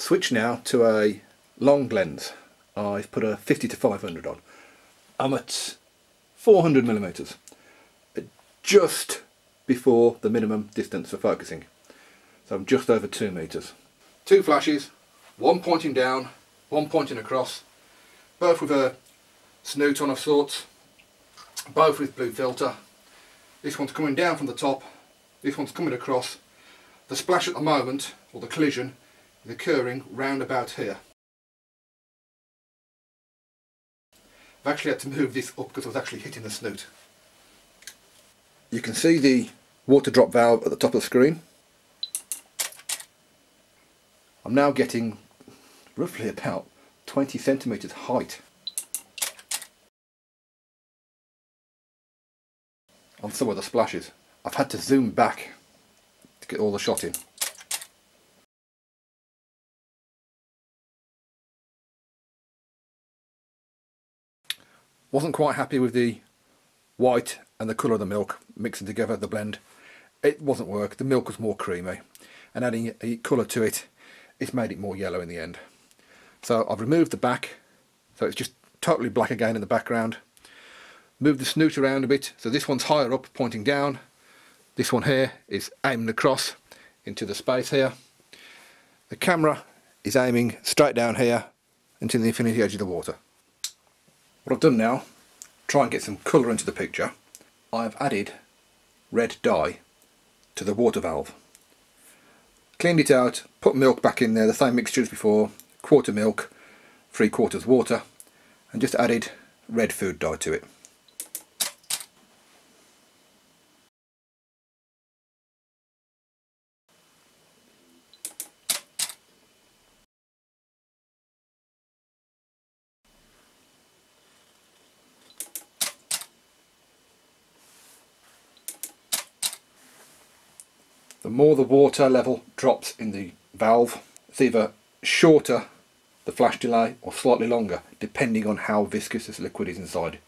Switch now to a long lens. I've put a 50 to 500 on. I'm at 400 millimeters, uh, just before the minimum distance for focusing. So I'm just over two meters. Two flashes, one pointing down, one pointing across, both with a snoot on of sorts, both with blue filter. This one's coming down from the top, this one's coming across. The splash at the moment, or the collision, is occurring round about here. I've actually had to move this up because I was actually hitting the snoot. You can see the water drop valve at the top of the screen. I'm now getting roughly about 20 centimetres height on some of the splashes. I've had to zoom back to get all the shot in. Wasn't quite happy with the white and the colour of the milk mixing together the blend. It wasn't work, the milk was more creamy and adding a colour to it, it's made it more yellow in the end. So I've removed the back, so it's just totally black again in the background. Move the snoot around a bit, so this one's higher up pointing down. This one here is aiming across into the space here. The camera is aiming straight down here into the infinity edge of the water. What I've done now, try and get some colour into the picture, I've added red dye to the water valve. Cleaned it out, put milk back in there, the same mixture as before, quarter milk, three quarters water, and just added red food dye to it. The more the water level drops in the valve, it's either shorter the flash delay or slightly longer depending on how viscous this liquid is inside.